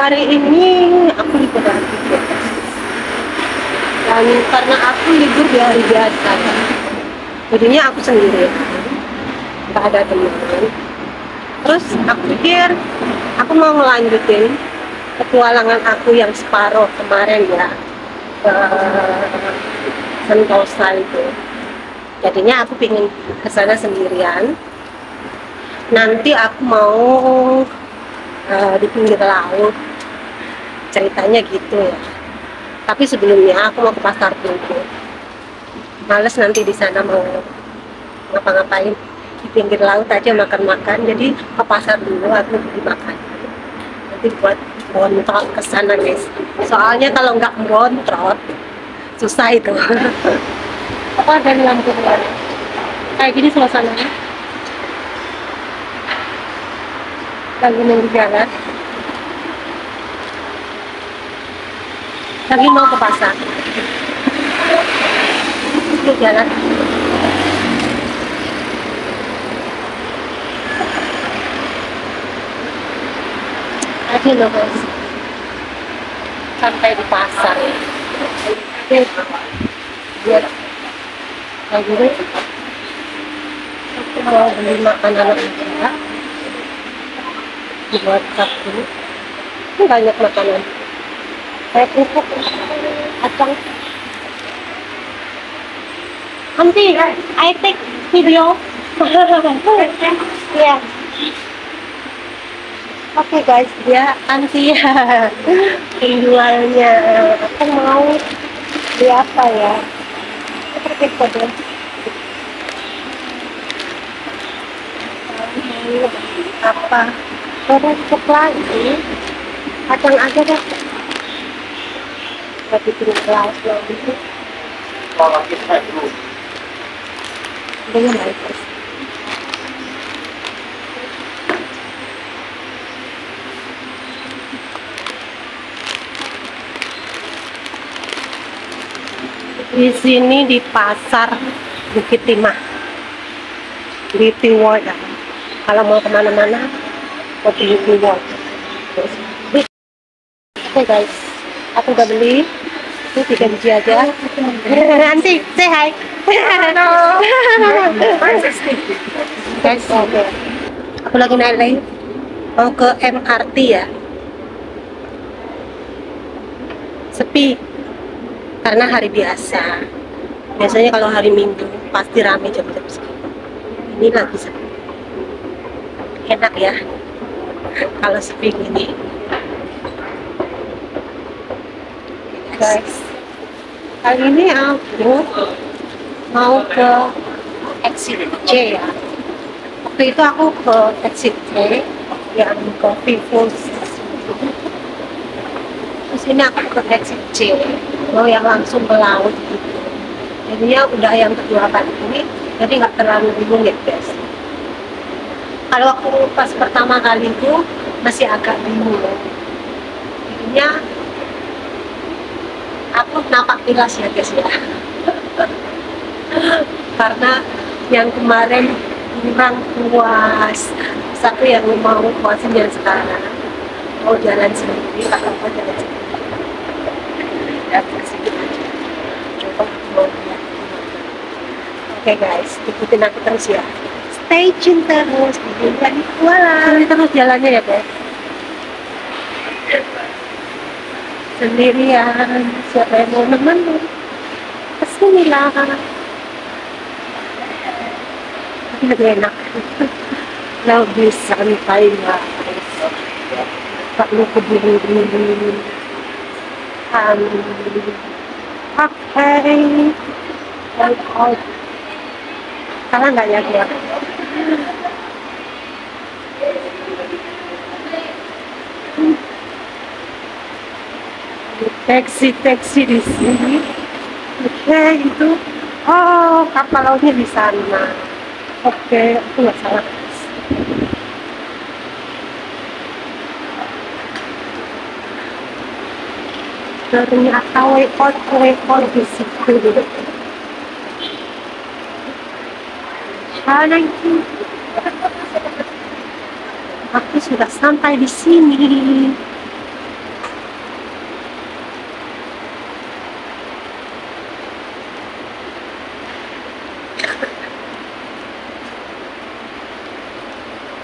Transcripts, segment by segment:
Hari ini aku libur lagi guys Dan karena aku libur di hari biasa. Jadinya aku sendiri. Gak ada teman. Terus aku pikir Aku mau ngelanjutin Petualangan aku yang separuh kemarin ya ke Sentosa itu. Jadinya aku pingin ke sana sendirian nanti aku mau uh, di pinggir laut. Ceritanya gitu ya. Tapi sebelumnya aku mau ke pasar dulu. Males nanti di sana mau ngapa-ngapain. Di pinggir laut aja makan-makan. Jadi ke pasar dulu aku beli makan nanti buat bontrot ke sana guys. Soalnya kalau nggak bontrot susah itu. Apa dari lampu keluar? Kayak gini suasananya lagi nunggu jalan lagi mau ke pasar. Itu jalan aja loh guys. Sampai di pasar. Biar kayak gini aku mau beli makanan aja buat sabtu ini banyak makanan kayak kerupuk kacang Auntie, I take video. yeah. Oke okay guys, dia anti penjualnya. Aku mau beli apa ya? Seperti kode. Apa? Kerupuk lagi. Kacang aja deh. Buat bikin kelas lagi. Dia baik guys. di sini di pasar Bukit Timah di Tiwon ya. kalau mau ke mana-mana mau di Tiwon oke okay, guys. Aku udah beli. Itu tiga biji aja. Nanti say hi. Halo guys okay. aku lagi naik lagi mau ke MRT ya? Sepi. Karena hari biasa. Biasanya kalau hari minggu pasti rame jam-jam segitu ini lagi sepi. Enak ya kalau sepi gini guys kali ini aku mau ke exit C ya. Waktu itu aku ke exit C yang ke Vivo terus ini aku ke exit C mau yang langsung ke laut gitu. Jadinya udah yang kedua kali ini jadi nggak terlalu bingung ya guys kalau aku pas pertama kali itu masih agak bingung jadinya aku nampak tilas ya guys ya. Karena yang kemarin kurang puas. Satu yang mau puasin yang sekarang. Mau jalan sendiri atau mau jalan sendiri. Ya coba mau lihat. Oke guys ikutin aku terus ya stay tune terus di Bulan Kuala terus jalannya ya guys sendirian siapa yang mau nemenin? Ke sinilah. Tapi lebih enak. Lebih santai guys tak perlu keburu-buru. Um, out salah nggak ya gua taksi-taksi di sini. Oke itu. Oh kapal lautnya di sana. Oke aku nggak salah. Ternyata way out way out di situ. Kiri. Aku sudah sampai di sini.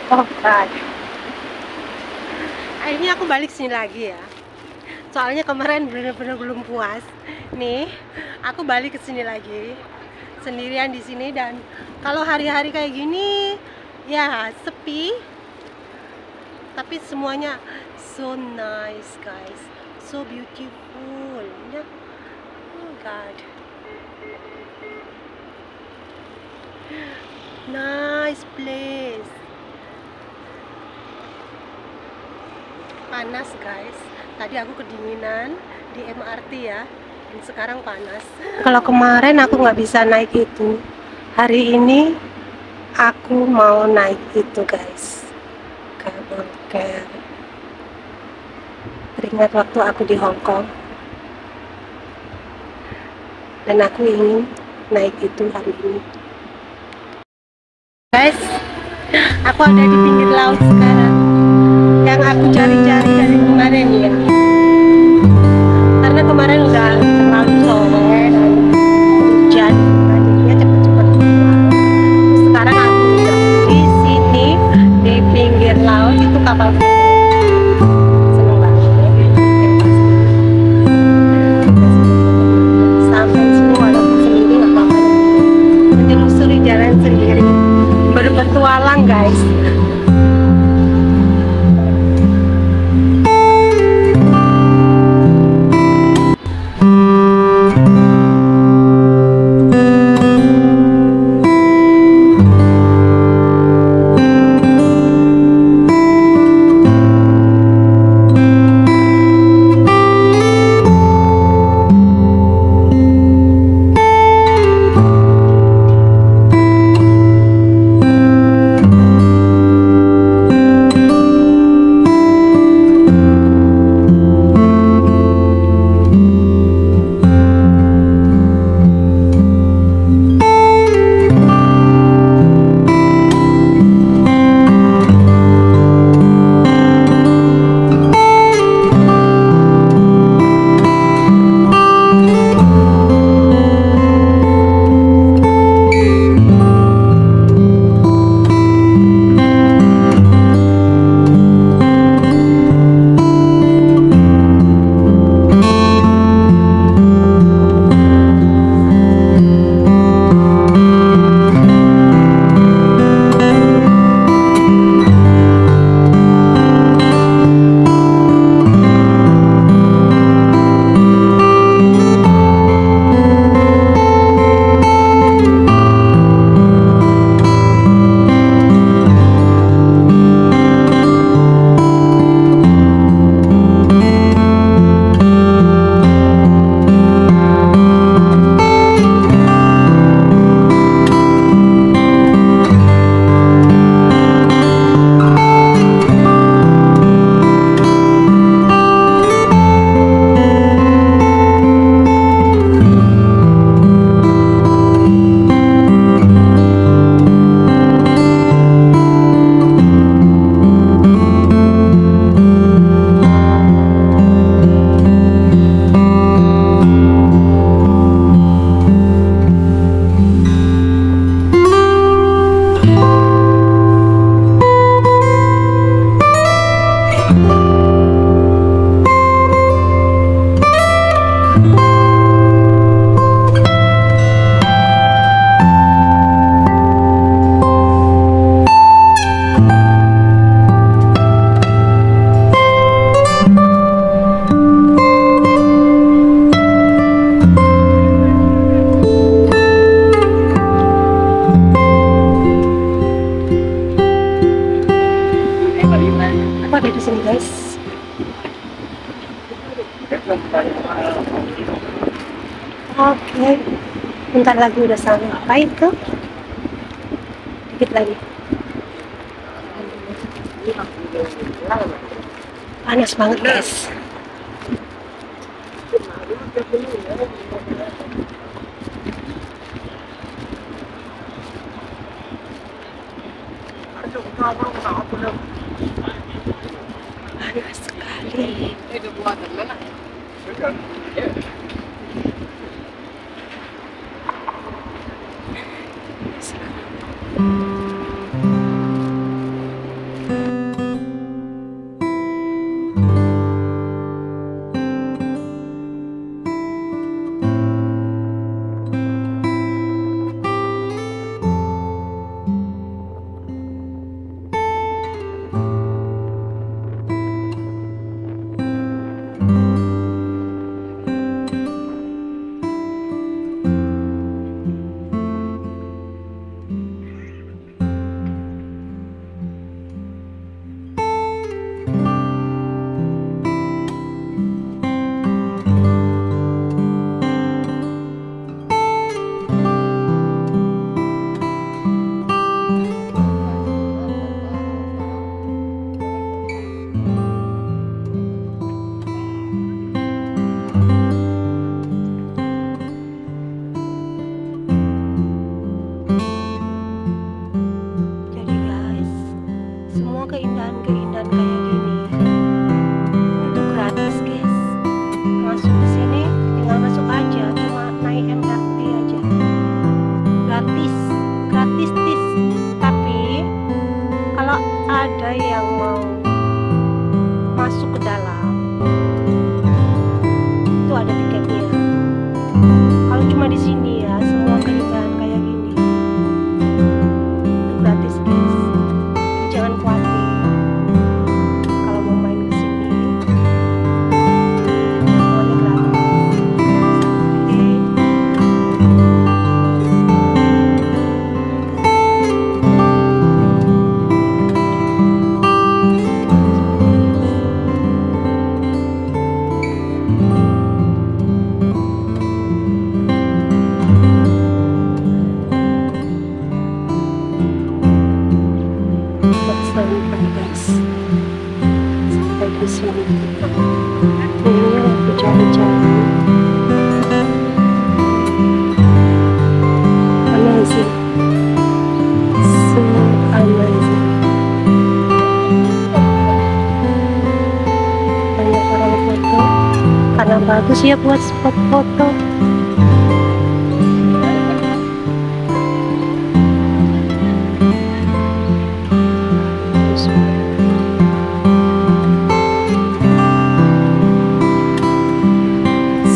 Oh God. Akhirnya aku balik sini lagi ya. Soalnya kemarin benar-benar belum puas. Nih, aku balik ke sini lagi. Sendirian di sini dan kalau hari-hari kayak gini ya sepi. Tapi semuanya so nice guys. So beautiful. Ya. Oh god. Nice place panas guys. Tadi aku kedinginan di MRT ya dan sekarang panas. Kalau kemarin aku nggak bisa naik itu. Hari ini aku mau naik itu guys. Car teringat waktu aku di Hong Kong. Dan aku ingin naik itu hari ini. Guys aku ada di pinggir laut sekarang aku cari-cari dari kemarin ya. Karena kemarin udah terlalu sore dan hujan jadinya cepet-cepet sekarang aku di sini di pinggir laut itu kapal Oke. Bentar lagi udah sampai tuh. Dikit lagi. Panas banget, guys. Panas sekali. Okay. Yeah. bagus ya buat spot foto.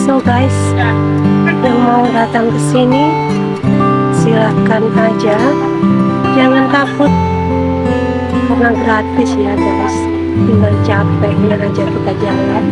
So guys yang mau datang ke sini silahkan aja. Jangan takut. Karena gratis ya guys. Tinggal capek capeknya aja kita jalan.